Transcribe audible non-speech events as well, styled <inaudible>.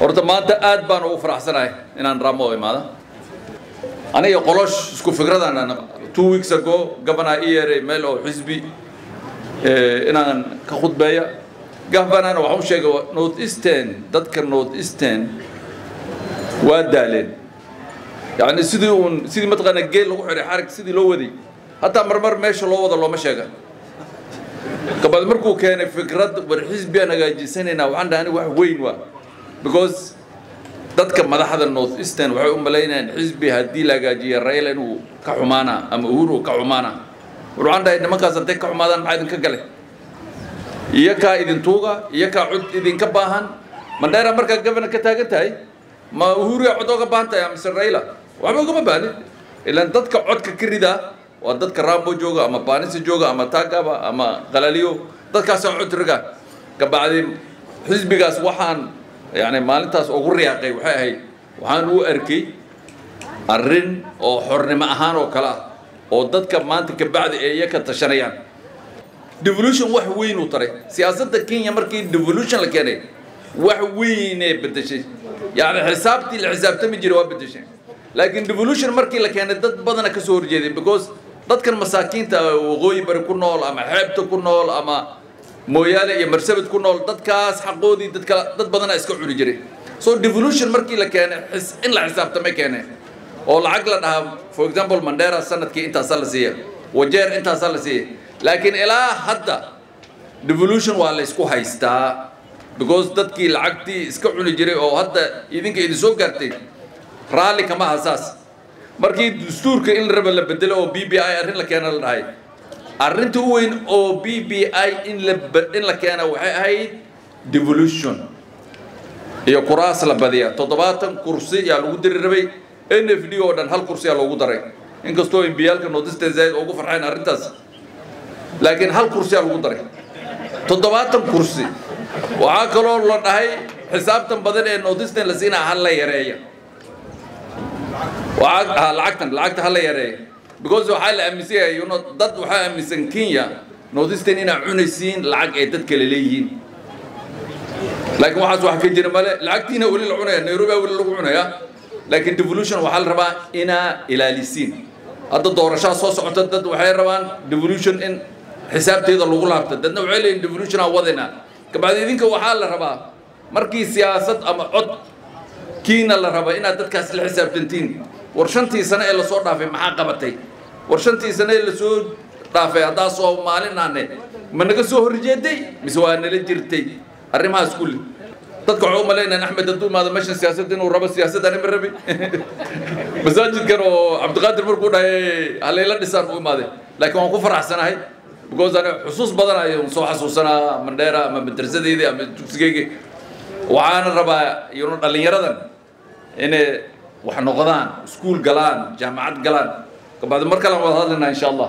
horta maanta aad baan ugu faraxsanahay inaan raamo imaado aniga qolosh isku fikradaan two weeks ago governor i yeeray meel oo xisbi inaan ka khudbeeya. Governorna waxaan u sheegay north eastern dadka north eastern waa daaleen. Yani sidii uun sidii mataqaana geel lagu xiray xarig sidii loo waday. Hataa marmar meesha loo wada looma sheega kabad markuu keenay fikrad war xisbiyaan hagaajisanaynaa waxaan dhahay aniga wax weyn waa because dadka madaxda north eastern waxay u malaynayaan xisbi haddii la hagaajiya raila inuu ka xumaana ama uhuru ka xumaana. War waxaan dhahay nimankaas hadday ka xumaadaan maxaa idinka gale iyo kaa idin tuuga iyo kaa cod idinka baahan. Mandheera markaa governor ka taagan tahay ma uhuriya cod oga baahan tahay mise raila waxba ugama baanin ilaan dadka codka ka ridaa waa dadka rambo jooga ama baanisa jooga ama taagaba ama qalaliyo dadkaasaa cod riga kabacdi xisbigaas waxaan yani maalintaas ugu riyaaqay waxay ahayd waxaan u arkay arrin oo xornimo ahaan oo kale ah oo dadka maanta kabacdi ee iya ka tashanayaan. Devolution wax weyn uu taray. Siyaasadda kenya markii devolution la keenay wax weynee bedeshay yani xisaabtii la xisaabtami jiray waa bedeshay laakiin devolution markii la keenay dad badana ka soo horjeeday because dadkan masaakiinta waqooyi bari ku nool ama xeebta ku nool ama mooyaale iyo marsabad ku nool dadkaas xaqoodii dadka dad badana iska cuni jiray so devolution markii la keenay in la xisaabtamay keenay. Oo lacag la dhahaa for example mandera sannadkii intaasaa la siiya wajeer intaasaa la siiya laakiin ilaa hadda devolution waa la isku haystaa because dadkii lacagtii iska cuni jiray oo hadda idinka idin soo gaartay raalli kama hasaas. Markii dastuurka in raba la bedelo oo b b i arrin la keena la dhahay arrinta u weyn oo b b i in la la keena waxay ahayd devolution. Iyo kuraas la badiya toddobaatan kursi yaa lagu diri rabay. N f d oo dhan hal kursi yaa loogu daray. Inkastoo imbiyaalka northeastern zaid ugu farxeen arrintaas. Laakiin hal kursi yaa lagu daray. Toddobaatan kursi. Waxaa kaloo la dhahay xisaabtan badan ee northeastern la siinaa hal la yareeya. Lacagtan lacagta hala yareeya because waxaa la aaminsan yahay you know dad waxaa aaminsan kenya northeastern inaa cunaysiin lacag ay dad kale leeyihiin. Laakiin waxaas wax ka jira male lacagtiina weli la cunaya nairobi weli lagu cunaya. Laakiin devolution waxaa la rabaa inaa ilaalisiin hadda doorashaa soo socota dad waxay rabaan devolution in xisaabteeda lagu laabto dadna waxay leeyihiin devolution aan wadayna. Kabacdi idinka waxaa la rabaa markii siyaasad ama cod kiina la raba inaad dadkaas la xisaabtantiin war shantii sane ee la soo dhaafay maxaa qabatay? War shantii sane ee la soo dhaafay haddaa soomaalinaane ma naga soo horjeeday? Mise waa nala jirtay? Arrimahaas kulli dadka waxay u malaynayaan axmed hadduu imaado meeshan siyaasadda inuu rabo siyaasad anima rabi <laughs> masaajidkan oo cabdiqaadir markuu dhahay halayla dhisaan u imaaday laakiin waan ku faraxsanahay because ani xusuus badan ayaan soo xasuusanaa mandheera ama madrasadeydii ama dugsigeygii. Waxaana rabaa iyano dhallinyaradan inay wax noqdaan iskuul galaan jaamacad galaan. Kabacdi mar kalean wada hadlaynaa insha allah